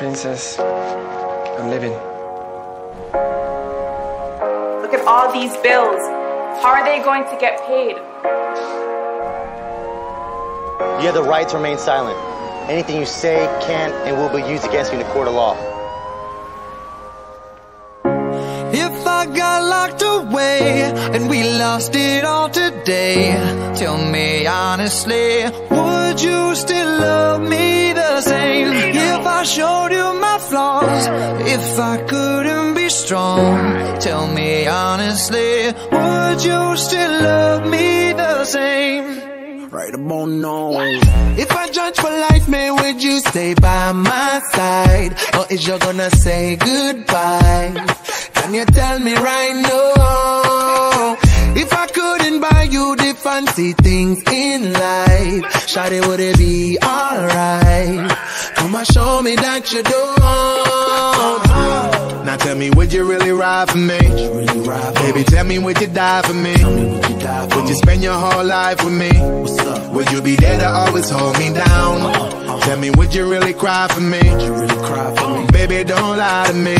princess. I'm living. Look at all these bills. How are they going to get paid? You have the right to remain silent. Anything you say can and will be used against you in a court of law. If I got locked away and we lost it all today, tell me honestly, would you still love me the same? Tell me honestly, would you still love me the same? Right about now. If I judge for life, man, would you stay by my side? Or is you gonna say goodbye? Can you tell me right now? If I couldn't buy you the fancy things in life, Shawty, would it be alright? Come and show me that you don't. Me, would you really ride for me? Baby, tell me, would you die for me? Would you spend your whole life with me? Would you be there to always hold me down? Tell me, would you really cry for me? Baby, don't lie to me.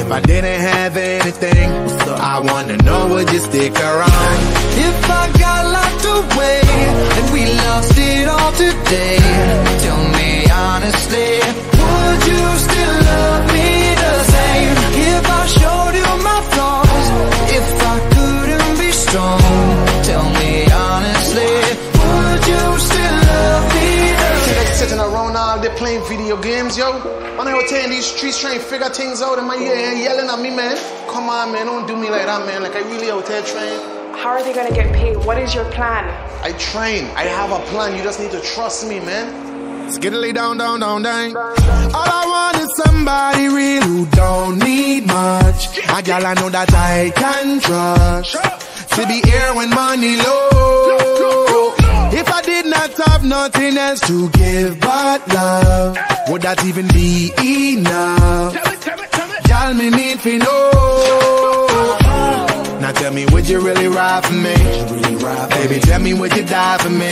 If I didn't have anything, I wanna know, would you stick around? If I got locked away and we lost it all today, video games, yo. When I was in these streets trying to figure things out in my ear yelling at me, man. Come on, man, don't do me like that, man. Like I really out there trying. How are they going to get paid? What is your plan? I train. I have a plan. You just need to trust me, man. Skiddly down, down, down, down. All I want is somebody real who don't need much. A gal I know that I can trust. To be here when money low. Not have nothing else to give but love, would that even be enough? Y'all me need to know. Now tell me, would you really ride for me? Baby, tell me, would you die for me?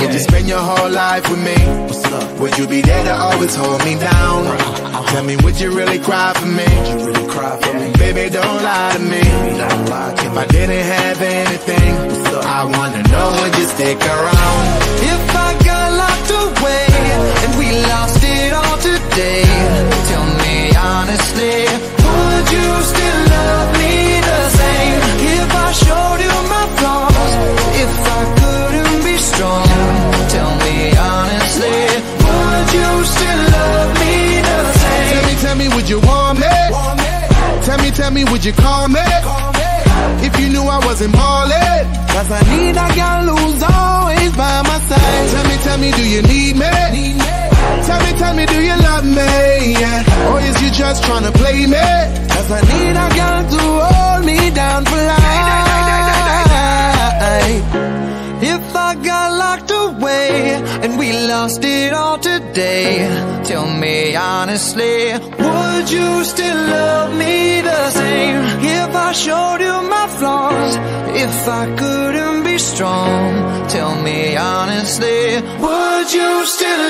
Would you spend your whole life with me? Would you be there to always hold me down? Tell me, would you really cry for me? Baby, don't lie to me. If I didn't have anything, I wanna know, would you stick around? If I got locked away and we lost it all today, tell me honestly, would you still love me the same? If I showed you my flaws, if I couldn't be strong, tell me honestly, would you still love me the same Tell me, tell me, would you want me? Tell me, tell me, would you call me? If you knew I wasn't ballin'. Cause I need a girl who's always by my side. Tell me, tell me, do you need me? Tell me, tell me, do you love me? Yeah. Or is you just tryna play me? Cause I need a girl to hold me down for life. If I got locked away and we lost it all today, tell me honestly, would you still love me the if I couldn't be strong, tell me honestly, would you still